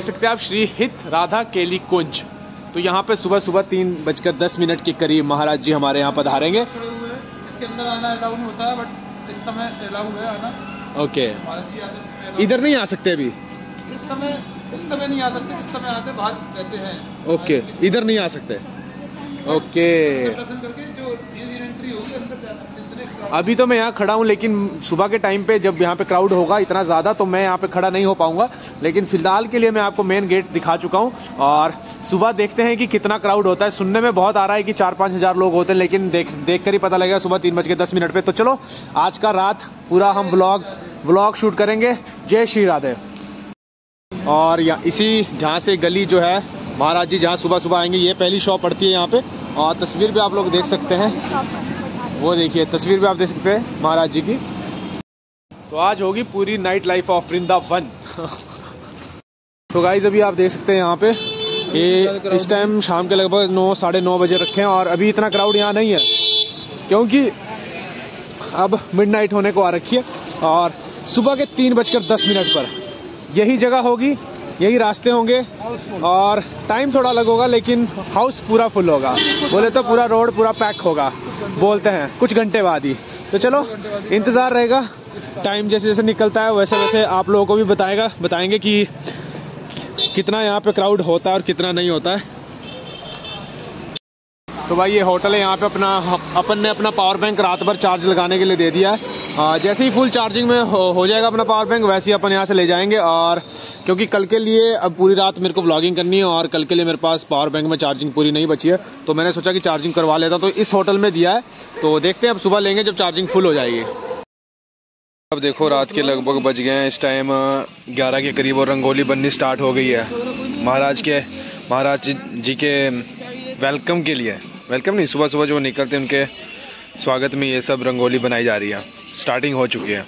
देख सकते हैं आप श्री हित राधा केली कुंज तो यहाँ पे सुबह सुबह तीन बजकर दस मिनट के करीब महाराज जी हमारे यहाँ पधारेंगे। खड़े हुए हैं। इसके अंदर आना अलाउ नहीं होता है बट इस समय अलाउ है आना। ओके इधर नहीं आ सकते अभी? इस समय इस समय नहीं आ सकते इस समय आते बाहर रहते हैं। ओके इधर नहीं आ सकते। ओके जो धीरे धीरे एंट्री होगी अंदर जा सकते अभी तो मैं यहाँ खड़ा हूँ, लेकिन सुबह के टाइम पे जब यहाँ पे क्राउड होगा इतना ज़्यादा तो मैं यहाँ पे खड़ा नहीं हो पाऊँगा। लेकिन फ़िलहाल के लिए मैं आपको मेन गेट दिखा चुका हूँ और सुबह देखते हैं कि कितना क्राउड होता है। सुनने में बहुत आ रहा है कि चार पाँच हज़ार लोग होते हैं, लेकिन देख देख कर ही पता लगेगा सुबह तीन बज के दस मिनट पे। तो चलो, आज का रात पूरा हम ब्लॉग ब्लॉग शूट करेंगे। जय श्री राधे। और इसी जहाँ से गली जो है, महाराज जी जहाँ सुबह सुबह आएँगे, ये पहली शॉप पड़ती है यहाँ पे। और तस्वीर भी आप लोग देख सकते हैं। वो देखिए, तस्वीर भी आप देख सकते हैं महाराज जी की। तो आज होगी पूरी नाइट लाइफ ऑफ़ वृंदावन तो गाइज़ अभी आप देख सकते हैं यहाँ पे, ये इस टाइम शाम के लगभग नौ, साढ़े नौ बजे रखे हैं और अभी इतना क्राउड यहाँ नहीं है, क्योंकि अब मिडनाइट होने को आ रखी है और सुबह के तीन बजकर दस मिनट पर यही जगह होगी यही रास्ते होंगे और टाइम थोड़ा अलग होगा, लेकिन हाउस पूरा फुल होगा। बोले तो पूरा रोड पूरा पैक होगा। बोलते हैं, कुछ घंटे बाद ही। तो चलो, इंतज़ार रहेगा। टाइम जैसे जैसे निकलता है, वैसे वैसे आप लोगों को भी बताएगा, बताएँगे कि कितना यहाँ पे क्राउड होता है और कितना नहीं होता है। तो भाई, ये होटल है, यहाँ पे अपना, अपन ने अपना पावर बैंक रात भर चार्ज लगाने के लिए दे दिया है। जैसे ही फुल चार्जिंग में हो, हो जाएगा अपना पावर बैंक वैसे ही अपन यहाँ से ले जाएँगे। और क्योंकि कल के लिए अब पूरी रात मेरे को ब्लॉगिंग करनी है और कल के लिए मेरे पास पावर बैंक में चार्जिंग पूरी नहीं बची है। तो मैंने सोचा कि चार्जिंग करवा लेता तो इस होटल में दिया है। तो देखते हैं अब सुबह लेंगे जब चार्जिंग फुल हो जाएगी। अब देखो रात के लगभग बज गए हैं। इस टाइम ग्यारह के करीब और रंगोली बननी स्टार्ट हो गई है। महाराज के महाराज जी- के वेलकम के लिए। वेलकम नहीं सुबह सुबह जो निकलते हैं उनके स्वागत में ये सब रंगोली बनाई जा रही है। स्टार्टिंग हो चुकी है।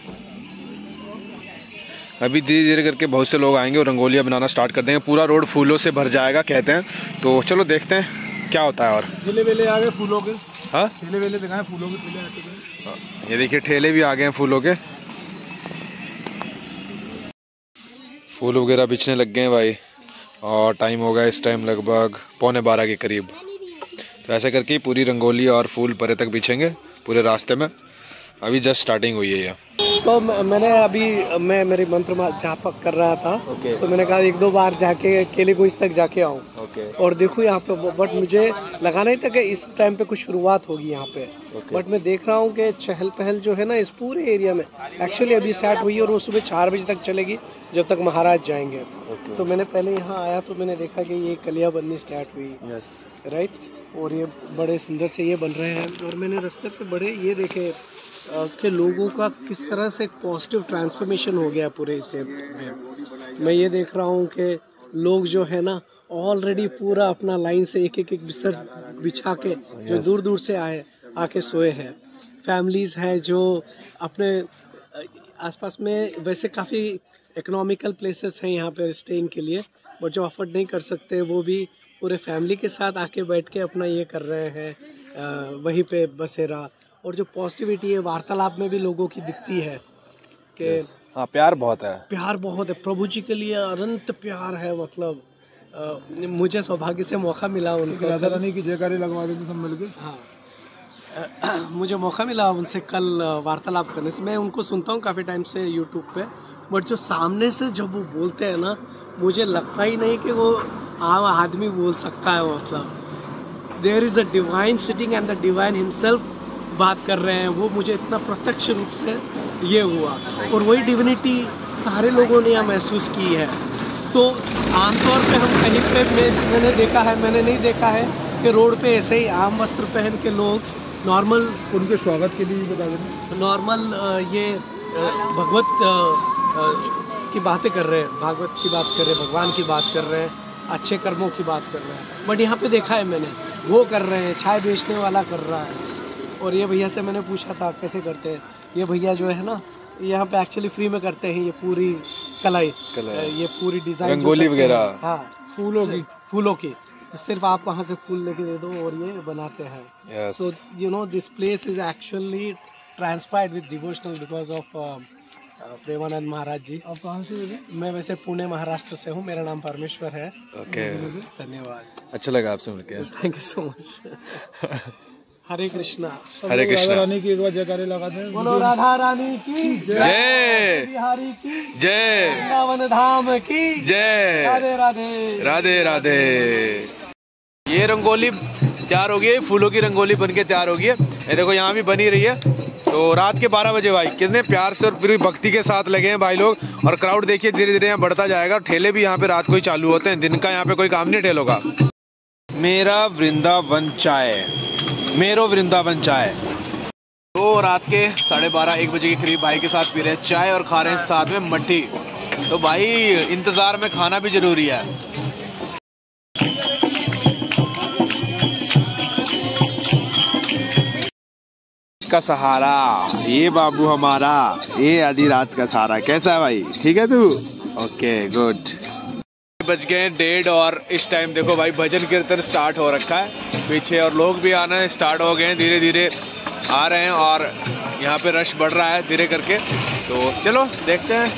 अभी धीरे धीरे करके बहुत से लोग आएँगे और रंगोलियाँ बनाना स्टार्ट कर देंगे। पूरा रोड फूलों से भर जाएगा कहते हैं। तो चलो देखते हैं क्या होता है और। ठेले वेले आ गए फूलों के? हाँ? ठेले वेले दिखाए फूलों के ठेले आ चुके ये देखिए ठेले भी आ गए हैं फूलों के। फूल वगैरह बिछने लग गए हैं भाई। और टाइम हो गया इस टाइम लगभग पौने बारह के करीब। तो ऐसे करके पूरी रंगोली और फूल परे तक बिछेंगे पूरे रास्ते में। अभी जस्ट स्टार्टिंग हुई है ये। तो मैंने अभी मैं मेरे मंत्र जाप कर रहा था। ओके तो मैंने कहा एक दो बार जाके केले कुंज तक जाके आऊँ। ओके और देखूँ यहाँ पे बट मुझे लगा नहीं था कि इस टाइम पे कुछ शुरुआत होगी यहाँ पे। ओके बट मैं देख रहा हूँ कि चहल पहल जो है ना इस पूरे एरिया में एक्चुअली अभी स्टार्ट हुई है और वो सुबह चार बजे तक चलेगी जब तक महाराज जाएँगे। ओके तो मैंने पहले यहाँ आया तो मैंने देखा कि ये कलिया बननी स्टार्ट हुई। यस राइट और ये बड़े सुंदर से ये बन रहे हैं। और मैंने रास्ते पे बड़े ये देखे कि लोगों का किस तरह से पॉजिटिव ट्रांसफॉर्मेशन हो गया पूरे इससे में? मैं ये देख रहा हूँ कि लोग जो है ना ऑलरेडी पूरा अपना लाइन से एक एक एक बिस्तर बिछा के जो दूर दूर से आए आके सोए हैं। फैमिलीज़ हैं जो अपने आसपास में वैसे काफ़ी इकोनॉमिकल प्लेसेस हैं यहाँ पर स्टेइंग के लिए बट जो अफोर्ड नहीं कर सकते वो भी पूरे फैमिली के साथ आके बैठ के अपना ये कर रहे हैं। वहीं पे बसेरा। और जो पॉजिटिविटी है वार्तालाप में भी लोगों की दिखती है कि हाँ प्यार बहुत है। प्यार बहुत है। प्रभु जी के लिए अनंत प्यार है मतलब अ, मुझे सौभाग्य से मौका मिला उनको। राधा रानी की जयकारी लगवा देते सब मिलके। हाँ। मुझे मौका मिला उनसे कल वार्तालाप करने से। मैं उनको सुनता हूँ काफ़ी टाइम से यूट्यूब पे बट जो सामने से जब वो बोलते हैं ना मुझे लगता ही नहीं कि वो आम आदमी बोल सकता है मतलब। There is a divine sitting and the divine himself बात कर रहे हैं वो मुझे इतना प्रत्यक्ष रूप से ये हुआ। और वही डिविनिटी सारे लोगों ने यहाँ महसूस की है। तो आमतौर पे हम कहीं पे मैं, मैंने देखा है मैंने नहीं देखा है कि रोड पे ऐसे ही आम वस्त्र पहन के लोग नॉर्मल उनके स्वागत के लिए भी बता देना। नॉर्मल ये भगवत की बातें कर रहे हैं। भागवत की बात कर रहे हैं भगवान की बात कर रहे हैं अच्छे कर्मों की बात कर रहे हैं। बट यहाँ पे देखा है मैंने वो कर रहे हैं चाय बेचने वाला कर रहा है। और ये भैया से मैंने पूछा था कैसे करते हैं। ये भैया जो है ना यहाँ पे एक्चुअली फ्री में करते हैं ये पूरी कलाई। कलाई। ये पूरी डिज़ाइन रंगोली वगैरह। हाँ फूलों की फूलों की। सिर्फ़ आप वहाँ से फूल लेके दे दो और ये बनाते हैं। You know this place is actually transpired with devotional because of uh, Premanand Maharaj ji आप कहाँ से मैं वैसे पुणे महाराष्ट्र से हूँ। मेरा नाम परमेश्वर है। Okay okay. धन्यवाद। अच्छा लगा आपसे मिलकर thank you so much Hare Krishna. Hare Radha Krishna. रानी की एक बार जयकारे लगाते हैं बोलो राधा रानी की जय। बिहारी की जय। वृंदावन धाम की जय। राधे राधे। राधे राधे। ये रंगोली तैयार हो गई है फूलों की रंगोली बन के तैयार हो गई है। ये देखो यहाँ भी बनी रही है। तो रात के 12 बजे भाई कितने प्यार से और पूरी भक्ति के साथ लगे हैं भाई लोग। और क्राउड देखिए धीरे धीरे यहाँ बढ़ता जाएगा ठेले भी यहाँ पे रात को ही चालू होते हैं। दिन का यहाँ पे कोई काम नहीं ठेलों का। मेरा वृंदावन चाय। मेरो वृंदावन चाय। तो रात के साढ़े बारह, एक बजे के करीब भाई के साथ पी रहे हैं चाय और खा रहे हैं साथ में मट्ठी तो भाई, इंतज़ार में खाना भी ज़रूरी है। का सहारा, ये बाबू हमारा, ये आधी रात का सहारा। कैसा है भाई? ठीक है तू? ओके गुड बज गए डेढ़ और इस टाइम देखो भाई भजन कीर्तन स्टार्ट हो रखा है। पीछे और लोग भी आना स्टार्ट हो गए हैं धीरे धीरे आ रहे हैं और यहाँ पे रश बढ़ रहा है धीरे करके। तो चलो, देखते हैं।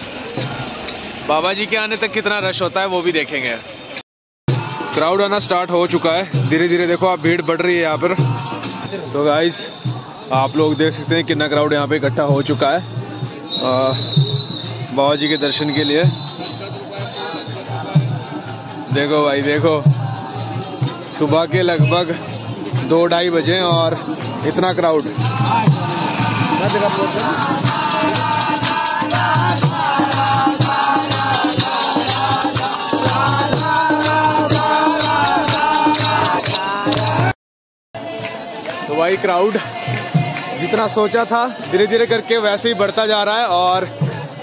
बाबा जी के आने तक कितना रश होता है, वो भी देखेंगे। क्राउड आना स्टार्ट हो चुका है। धीरे धीरे देखो, आप भीड़ बढ़ रही है यहाँ पर। तो गाइस आप लोग देख सकते हैं कितना क्राउड यहाँ पे इकट्ठा हो चुका है बाबा जी के दर्शन के लिए। देखो भाई, देखो। सुबह के लगभग दो ढाई बजे और इतना क्राउड तो भाई क्राउड जितना सोचा था धीरे धीरे करके वैसे ही बढ़ता जा रहा है और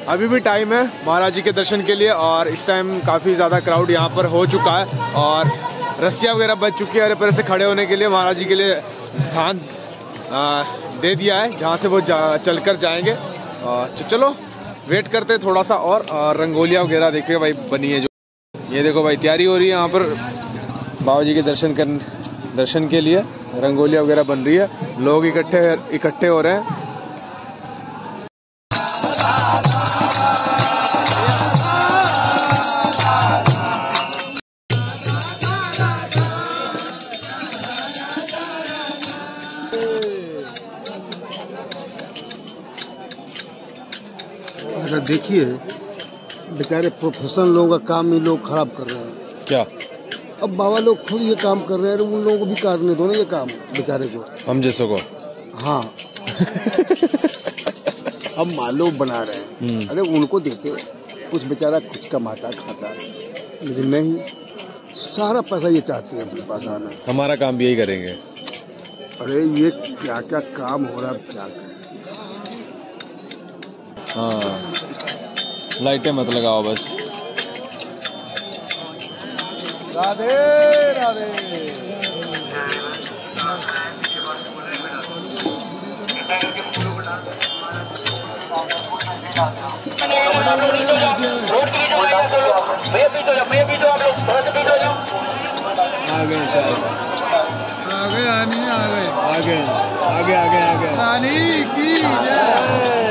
अभी भी टाइम है महाराज जी के दर्शन के लिए और इस टाइम काफ़ी ज़्यादा क्राउड यहाँ पर हो चुका है और रस्सियाँ वगैरह बच चुकी है हर पर से खड़े होने के लिए। महाराज जी के लिए स्थान दे दिया है जहाँ से वो जा, चल कर जाएँगे चलो वेट करते थोड़ा सा और, और रंगोलियाँ वगैरह देखिए भाई बनी है जो। ये देखो भाई तैयारी हो रही है यहाँ पर बाबा जी के दर्शन कर दर्शन के लिए। रंगोलियाँ वगैरह बन रही है। लोग इकट्ठे इकट्ठे हो रहे हैं। बेचारे प्रोफेशनल लोगों का काम ही लोग खराब कर रहे हैं। क्या? अब बाबा लोग खुद ये काम कर रहे हैं उन लोगों को भी करने दो ना ये काम बेचारे को। हम जैसों को? हाँ। हम मालो बना रहे हैं। हम्म। अरे उनको देते कुछ बेचारा कुछ कमाता खाता है। लेकिन नहीं सारा पैसा ये चाहते हैं अपने पास आना। हमारा काम भी यही करेंगे। अरे ये क्या क्या काम हो रहा है क्या हाँ। लाइटें मत लगाओ बस। राधे राधे। आ गए शायद। आ गए रानी आ गए। आ गए आगे आगे आगे रानी की जय।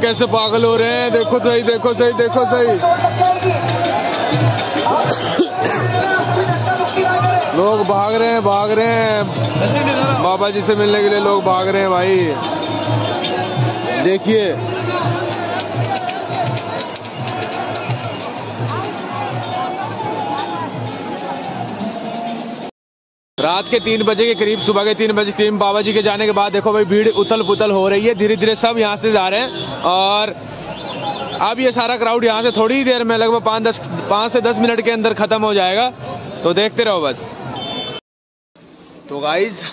कैसे पागल हो रहे हैं? देखो सही देखो सही देखो सही। लोग भाग रहे हैं, भाग रहे हैं। बाबा जी से मिलने के लिए लोग भाग रहे हैं भाई। देखिए रात के तीन बजे के करीब, सुबह के तीन बजे करीब बाबा जी के जाने के बाद देखो भाई, भीड़ उथल पुथल हो रही है। धीरे धीरे सब यहाँ से जा रहे हैं और अब ये सारा क्राउड यहाँ से थोड़ी ही देर में, लगभग पाँच दस, पाँच से दस मिनट के अंदर ख़त्म हो जाएगा। तो देखते रहो बस। तो गाइज़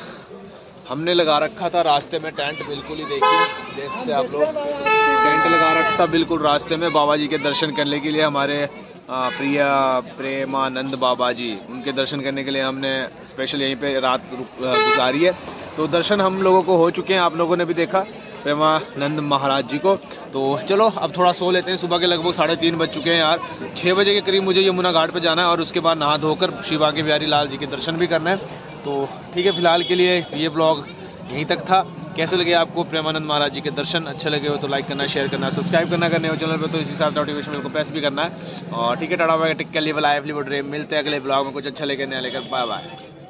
हमने लगा रखा था रास्ते में टेंट, बिल्कुल ही देखिए, देख सकते आप लोग। टेंट लगा रखा था बिल्कुल रास्ते में बाबा जी के दर्शन करने के लिए हमारे प्रिया, प्रेमानंद बाबा जी उनके दर्शन करने के लिए हमने स्पेशल यहीं पे रात गुजारी है। तो दर्शन हम लोगों को हो चुके हैं, आप लोगों ने भी देखा, प्रेमानंद महाराज जी को। तो चलो, अब थोड़ा सो लेते हैं, सुबह के लगभग साढ़े तीन बज चुके हैं यार। छः बजे के करीब मुझे यमुना घाट पे जाना है और उसके बाद नहा धोकर शिवा के बिहारी लाल जी के दर्शन भी करना है। तो ठीक है, फ़िलहाल के लिए ये ब्लॉग यहीं तक था। कैसे लगे आपको प्रेमानंद महाराज जी के दर्शन? अच्छे लगे हो तो लाइक करना शेयर करना सब्सक्राइब करना करने हो चैनल पर तो इसी साथ नोटिफिकेशन को प्रेस भी करना। है और ठीक है, टाटा बाय टिक के लिए लाइव ड्रीम मिलते हैं अगले ब्लॉग में। कुछ अच्छा लेकर नया लेकर बाय बाय